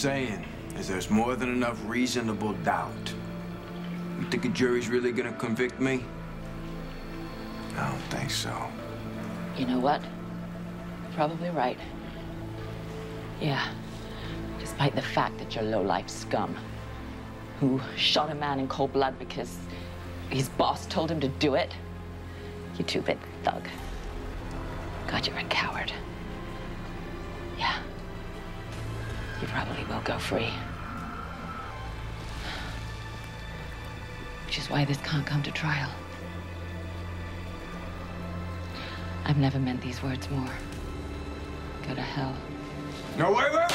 saying is there's more than enough reasonable doubt. You think a jury's really gonna convict me? I don't think so. You know what? You're Probably right. Yeah. Despite the fact that you're low-life scum who shot a man in cold blood because his boss told him to do it. You two-bit thug. God, you're a coward. You probably will go free. Which is why this can't come to trial. I've never meant these words more. Go to hell. No, wait, wait!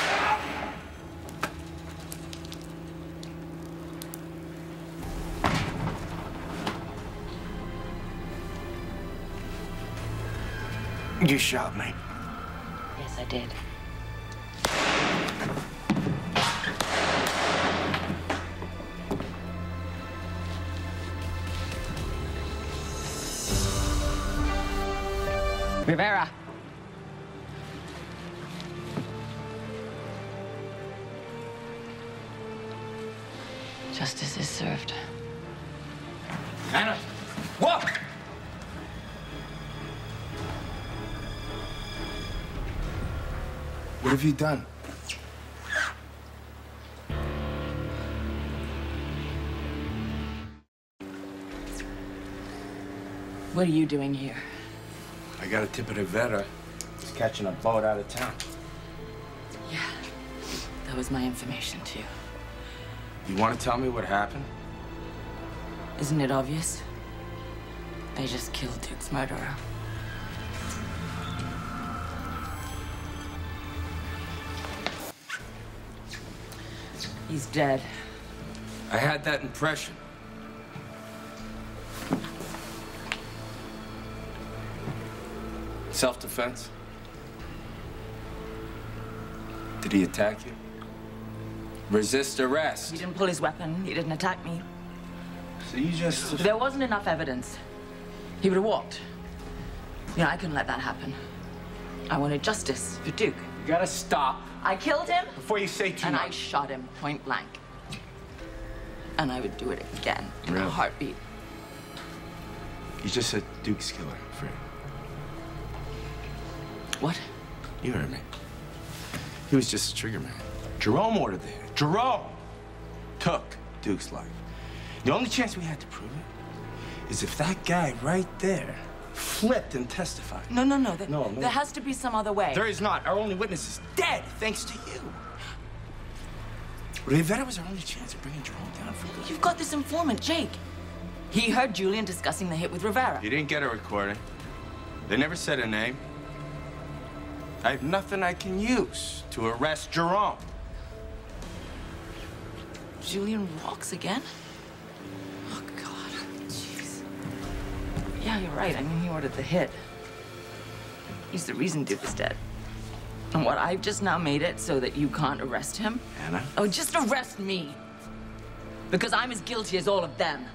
You shot me. Yes, I did. Rivera. Justice is served. Anna, walk! What have you done? What are you doing here? I got a tip of Rivera. He's catching a boat out of town. Yeah, that was my information too. You want to tell me what happened? Isn't it obvious? They just killed Duke's murderer. He's dead. I had that impression. Self-defense? Did he attack you? Resist arrest? He didn't pull his weapon. He didn't attack me. So you just... There wasn't enough evidence. He would have walked. You know, I couldn't let that happen. I wanted justice for Duke. You gotta stop I killed him, before you say too and I shot him point blank. And I would do it again in a heartbeat. You just said Duke's killer, Fred. What? You heard me. He was just a trigger man. Jerome ordered it. Jerome took Duke's life. The only chance we had to prove it is if that guy right there flipped and testified. No, no, no. There, No, no. there has to be some other way. There is not. Our only witness is dead, thanks to you. Rivera was our only chance of bringing Jerome down for good. You've got this informant, Jake. He heard Julian discussing the hit with Rivera. You didn't get a recording. They never said a name. I have nothing I can use to arrest Jerome. Julian walks again? Oh, God. Jeez. Yeah, you're right. I mean, he ordered the hit. He's the reason Duke is dead. And what, I've just now made it so that you can't arrest him? Anna? Oh, just arrest me. Because I'm as guilty as all of them.